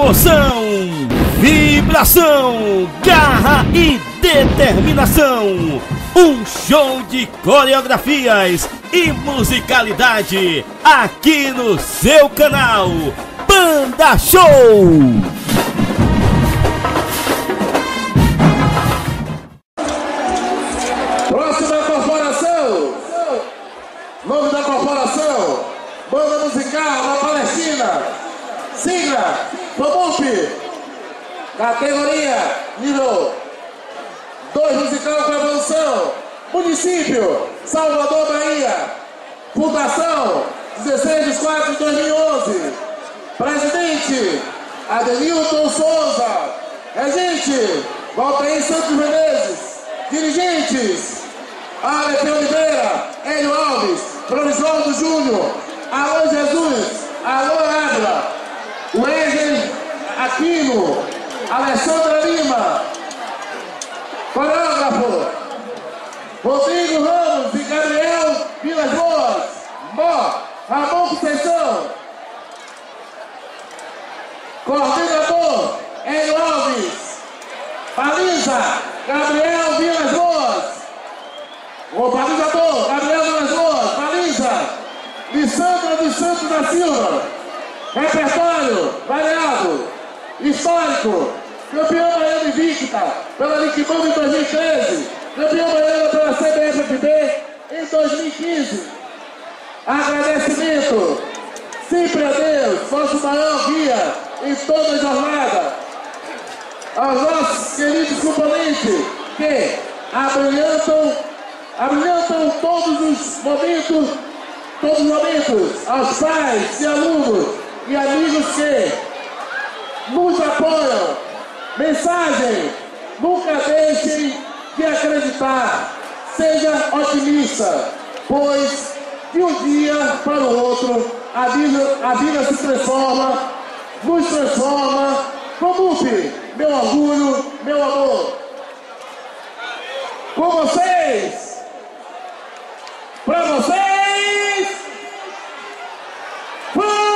Emoção, vibração, garra e determinação. Um show de coreografias e musicalidade aqui no seu canal Banda Show. Próxima corporação. Nome da corporação. Banda musical da Palestina. Sigla. FAMUP. Categoria nível 2 musical com evolução. Município. Salvador, Bahia. Fundação. 16 de 4 de 2011. Presidente. Adenilton Souza. Regente. Valtair Santos Menezes. Dirigentes. Alex Oliveira, Hélio Alves, Provisório Júnior, Alô Jesus, Alô Ávila, Wesley Aquino, Alessandra Lima, coreógrafo, Rodrigo Ramos e Gabriel Vilas Boas, Mó, Ramon Conceição, coordenador, Hélio Alves, Baliza, Gabriel Vilas Boas, o balizador, Gabriel Vilas Boas, baliza, Lissandra dos Santos da Silva, repertório, histórico, campeão baiano invicta pela Liquimão em 2013, campeão baiano pela CBFFB em 2015. Agradecimento! Sempre a Deus, nosso maior guia em toda a jornada. Aos nossos queridos componentes que abrilhantam, abrilhantam todos os momentos, todos os momentos, aos pais e alunos e amigos que nos apoiam. Mensagem: nunca deixem de acreditar, seja otimista, pois de um dia para o outro a vida, a vida se transforma, nos transforma Comupe, meu orgulho, meu amor. Com vocês, para vocês, Comupe!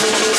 Thank